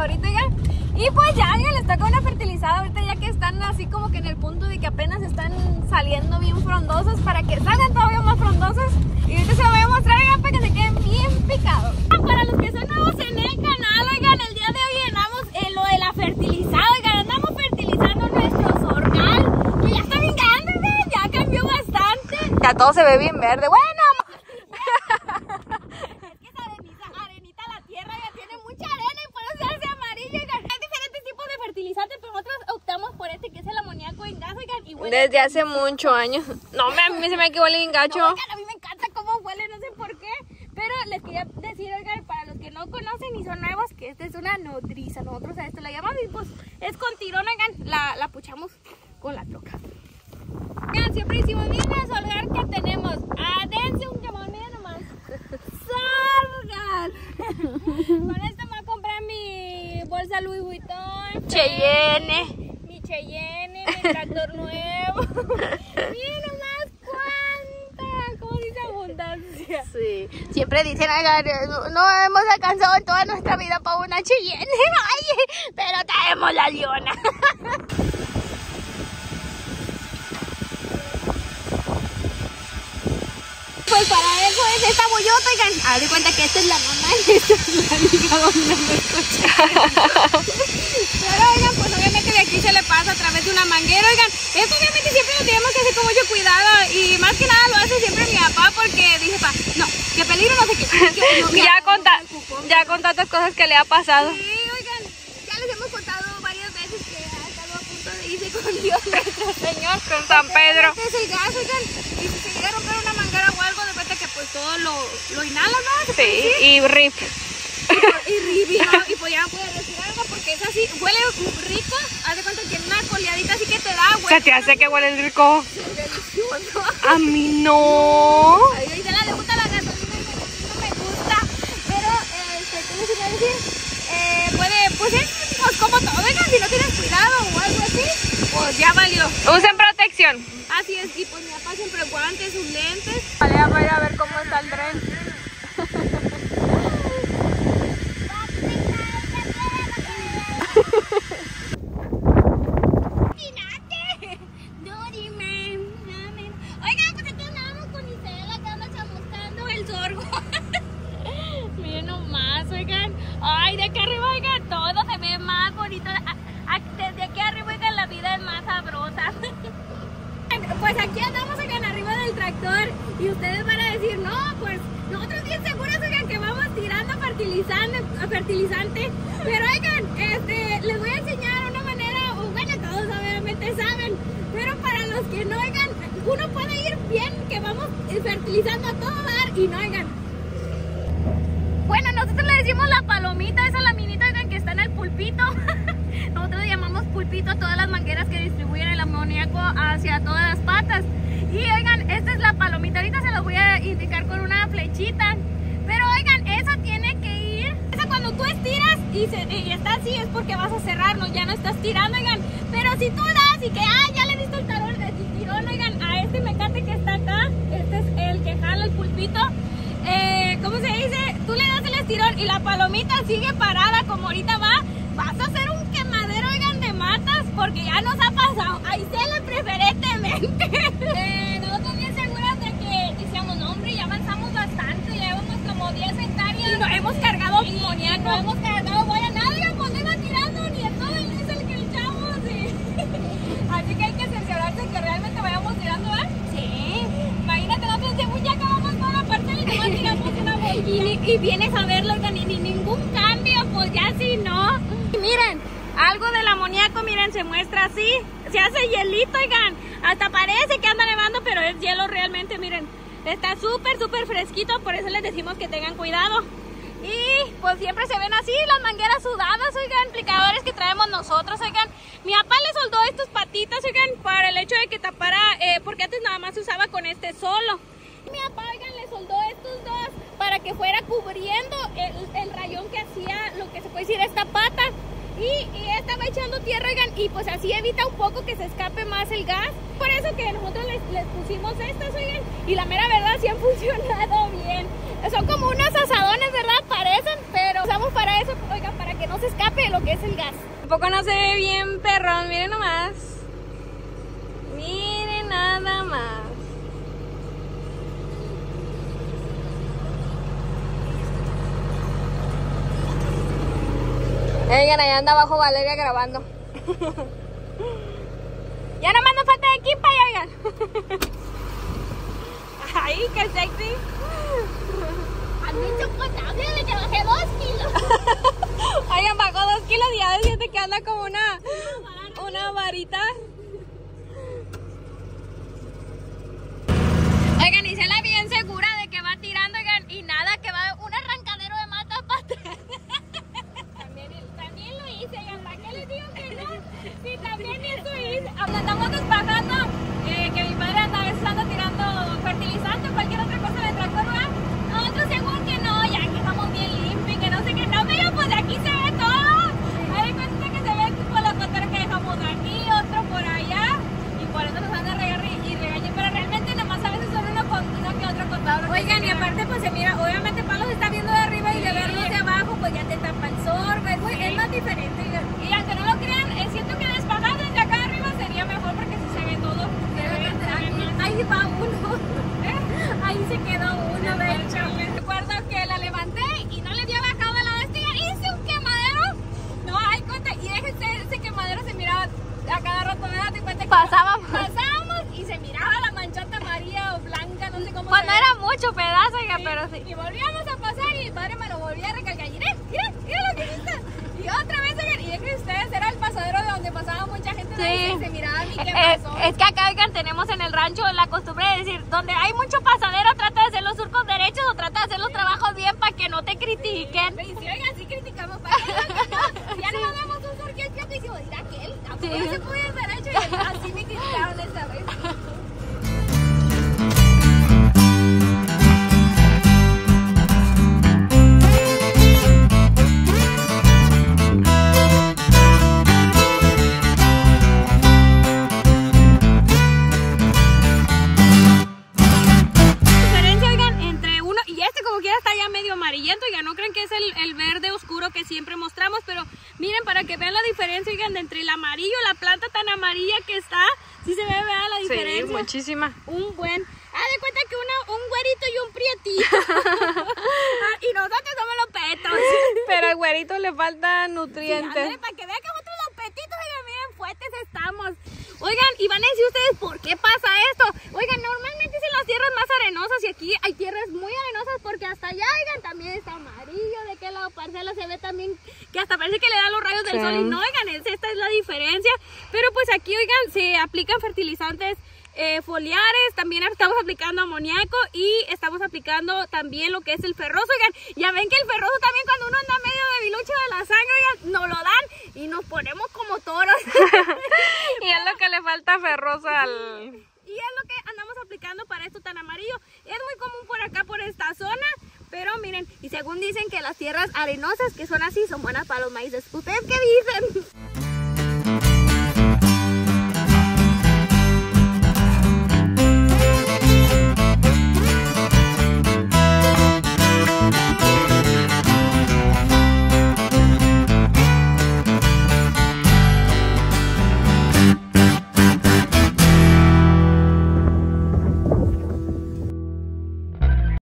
ahorita, oigan. Y pues ya, oigan, les toca una fertilizada ahorita ya que están así como que en el punto de que apenas están saliendo bien frondosas para que salgan todavía más frondosas. Y ahorita se lo voy a mostrar, oigan, para que se queden bien picados. Para los que son nuevos en el canal, oigan, el día de hoy llenamos eh, lo de la fertilizada, oigan, andamos fertilizando nuestro zorgal, que ya está bien grande, ya cambió bastante. Ya todo se ve bien verde. Bueno, Es que esa arenita, arenita la tierra ya tiene mucha arena y por eso se hace amarillo. oigan. Hay diferentes tipos de fertilizantes, pero nosotros optamos por este que es el amoníaco en gas, oigan, y huele. Desde hace muchos años. No, me- a mí se me que huele gacho. A mí me encanta cómo huele, no sé por qué. Pero les quería decir, oigan, para los que no conocen y son nuevos, que esta es una nodriza. Nosotros a esto la llamamos y pues es con tirón, oigan, la, la puchamos con la troca. Oigan, siempre decimos, miren el solgar que tenemos. Ah, dense un quemón, miren nomás. ¡Salgan! Con esto me voy a comprar mi bolsa Louis Vuitton. Cheyenne. Mi Cheyenne, mi tractor nuevo. Miren nomás cuánta, ¿cómo dice abundancia? Sí. Siempre dicen, "Oigan, no, hemos alcanzado en toda nuestra vida para una Cheyenne. Ay, pero tenemos la leona. Pues para eso es esta bollota, oigan. Haz de cuenta que esta es la mamá y esta es la hija donde me escucha. Pero oigan, pues obviamente de aquí se le pasa a través de una manguera, oigan. Esto obviamente siempre lo tenemos que hacer con mucho cuidado y más que nada lo hace siempre mi papá porque dice, pa, no, que peligro no sé qué. no, Ya con, ta- ya con tantas cosas que le ha pasado. Sí, oigan, ya les hemos contado varias veces que ha estado a punto de irse con Dios nuestro Señor. Con San Pedro. Este es el gas, oigan, y si se llega a romper una manguera o algo, de cuenta que pues todo lo, lo inhala, ¿no? ¿Se puede Sí, y rip. Y. Y pues ya no puede respirar algo porque es así, huele rico, haz de cuenta que en una coleadita así que te da, Se huele te hace que huele rico. delicioso. A mí no. A mí se la le gusta la gasolina y no me gusta. Pero, este, ¿qué les iba a decir? Eh, puede, pues es pues, como todo, oigan, si no tienes cuidado o algo así, pues ya valió. Usen protección. Así es, y pues mi papá siempre guantes, sus lentes. Vale, a ir a ver cómo está el tren. ¡Imagínate! No, dime, dame. Oigan, pues aquí andamos con Isela, que anda chamuscando el sorgo. Miren nomás, oigan. Ay, de aquí arriba, oigan, todo se ve más bonito. A- a- Desde aquí arriba, oigan, la vida es más sabrosa. Pues aquí andamos, oigan, arriba del tractor. Y ustedes van a decir, no, pues nosotros bien seguros, oigan, que vamos tirando fertilizante, fertilizante. Pero oigan, este, les voy a enseñar una manera, bueno, todos obviamente saben, pero para los que no, oigan, uno puede ir bien, que vamos eh, fertilizando a todo dar y no, oigan. Bueno, nosotros le decimos la palomita, esa laminita, oigan, que está en el pulpito. Nosotros le llamamos pulpito a todas las mangueras que distribuyen el amoníaco hacia todas las patas. Y oigan, esta es la palomita, ahorita se los voy a indicar con una flechita. Pero oigan, esa tiene que ir. Esa cuando tú estiras y, se, está así es porque vas a cerrar, no, ya no estás tirando, oigan. Pero si tú das y que, ah, ya le diste el tarón, el tirón, oigan, a este mecate que está acá, este es el que jala el pulpito. Eh, ¿Cómo se dice? Tú le das el estirón y la palomita sigue parada como ahorita va. Vas a hacer un quemadero, oigan, de matas porque ya nos ha pasado. Ahí se le preferentemente. eh, nosotros bien seguras de que decíamos, no, hombre, ya avanzamos bastante. Ya llevamos como 10 hectáreas. Y no hemos cargado amoníaco. No hemos cargado boya, nada. Oigan, pues no iba tirando ni en todo el diésel que echamos. y- Así que hay que cerciorarse que realmente vayamos tirando, ¿eh? Sí. Imagínate, nosotros según ya acabamos toda la parcela y nomás tiramos una bolilla. Y, y vienes a verlo, oigan, y ni ningún cambio, pues ya sí, no. Y miren, algo miren, se muestra así. Se hace hielito, oigan. Hasta parece que anda nevando, pero es hielo realmente, miren. Está súper, súper fresquito, por eso les decimos que tengan cuidado. Y pues siempre se ven así las mangueras sudadas, oigan, aplicadores que traemos nosotros, oigan. Mi papá le soldó estos patitas, oigan, para el hecho de que tapara, eh, porque antes nada más se usaba con este solo. Mi papá, oigan, le soldó estos dos para que fuera cubriendo el, el rayón que hacía, lo que se puede decir, esta pata. Y, y esta va echando tierra, oigan, y pues así evita un poco que se escape más el gas. Por eso que nosotros les, pusimos estas, oigan, y la mera verdad sí han funcionado bien. Son como unos asadones, ¿verdad? Parecen, pero usamos para eso, oigan, para que no se escape lo que es el gas. Tampoco no se ve bien perrón, miren nomás. Miren nada más. Oigan, allá anda abajo Valeria grabando. ya nomás nos falta equipa, oigan. Ay, qué sexy. A mí chocolate le que bajé dos kilos. Oigan, bajó dos kilos y ya siente que anda como una, una varita. Oigan, y se la bien segura de que va tirando, oigan, y nada, que va un arrancadero de matas para atrás. También, también lo hice, oigan, ¿para qué les digo que no? Sí, también eso hice. Cuando andamos despajando, eh, que mi padre anda, a veces anda tirando fertilizante o cualquier otra cosa de tractor, ¿verdad? Nosotros según que no, ya que estamos bien limpios y que no sé qué, no, pero pues de aquí se ve todo. Hay cuenta que se ve por los coteros que dejamos de aquí, otro por allá, y por eso nos van a regar y regañar, pero realmente nada más a veces son uno, con, uno que otro contador. Oigan, y aparte pues se mira, obviamente Pablo se está viendo de arriba y de verlos de abajo, pues ya te tapa el sol, pues, muy- es más diferente. oigan. Y aunque no lo crean, eh, siento que despajado desde acá arriba sería mejor porque si se ve todo. se ve- se ve bien. Ahí va uno. ¿Eh? Ahí se quedó uno, de hecho. Recuerdo que la levanté y no le había bajado la de este, hice un quemadero. No, hay cuenta, y ese, ese quemadero se miraba a cada rato, me das cuenta que Pasábamos. pasábamos y se miraba la manchota amarilla o blanca, no sé cómo Pues no se ve. era mucho Sí, sí. Y volvíamos a pasar y mi padre me lo volvía a recalcar. Mira lo que viste. Y otra vez, y dejen ustedes, era el pasadero de donde pasaba mucha gente ahí Sí. y se miraba a mí qué Eh, pasó. es que acá, oigan, tenemos en el rancho la costumbre de decir, donde hay mucho pasadero, trata de hacer los surcos derechos o trata de hacer los trabajos bien para que no te critiquen. Y si oigan, sí criticamos para que no, ya no vemos un surquete que decimos, mira aquel, tampoco Sí. se puede derecho y así me criticaron esta vez. El, el verde oscuro que siempre mostramos, pero miren para que vean la diferencia, oigan, entre el amarillo, la planta tan amarilla que está, sí se ve, vean la diferencia. muchísima. Un buen, haz de cuenta que una, un güerito y un prietito. Ah, y nosotros somos los petos. Pero al güerito le falta Ándale, nutrientes. para que vean que nosotros los petitos, oigan, miren, fuertes estamos. Oigan, y van a decir ustedes, ¿por qué pasa esto? Oigan, normalmente es en las tierras más arenosas y aquí hay tierras muy arenosas porque hasta allá, oigan, también está amarillo, de qué lado parcela se ve también que hasta parece que le da los rayos del Sí. sol y no, oigan, es- esta es la diferencia. Pero pues aquí, oigan, se aplican fertilizantes eh, foliares, también estamos aplicando amoníaco y estamos aplicando también lo que es el ferroso, oigan, ya ven que el ferroso también cuando uno anda medio debilucho de la sangre, oigan, nos lo dan y nos ponemos como toros. Y es lo que le falta ferrosa al... Y es lo que andamos aplicando para esto tan amarillo. Es muy común por acá, por esta zona. Pero miren, y según dicen que las tierras arenosas que son así son buenas para los maíces. ¿Ustedes qué dicen?